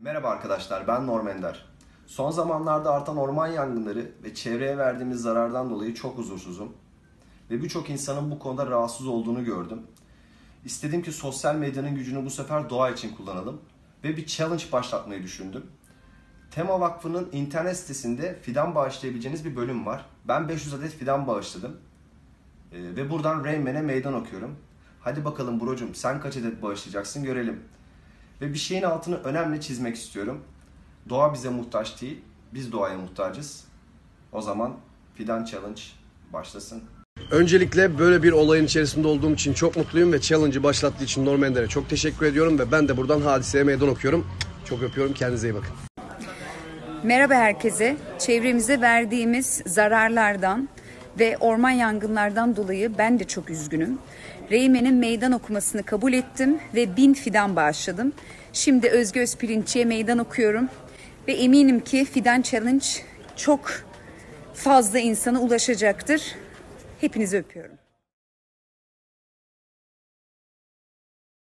Merhaba arkadaşlar, ben Norm Ender. Son zamanlarda artan orman yangınları ve çevreye verdiğimiz zarardan dolayı çok huzursuzum. Ve birçok insanın bu konuda rahatsız olduğunu gördüm. İstedim ki sosyal medyanın gücünü bu sefer doğa için kullanalım ve bir challenge başlatmayı düşündüm. Tema Vakfı'nın internet sitesinde fidan bağışlayabileceğiniz bir bölüm var. Ben 500 adet fidan bağışladım. Ee, ve buradan Rayman'e meydan okuyorum. Hadi bakalım brocum sen kaç adet bağışlayacaksın görelim. Ve bir şeyin altını önemli çizmek istiyorum. Doğa bize muhtaç değil, biz doğaya muhtacız. O zaman Fidan Challenge başlasın. Öncelikle böyle bir olayın içerisinde olduğum için çok mutluyum ve challenge'ı başlattığı için Norm Ender'e çok teşekkür ediyorum ve ben de buradan hadiseye meydan okuyorum. Çok öpüyorum. Kendinize iyi bakın. Merhaba herkese. Çevremize verdiğimiz zararlardan ve orman yangınlardan dolayı ben de çok üzgünüm. Reymen'in meydan okumasını kabul ettim ve bin fidan bağışladım. Şimdi Özgü Özpirinç'e meydan okuyorum ve eminim ki Fidan Challenge çok fazla insana ulaşacaktır. Hepinizi öpüyorum.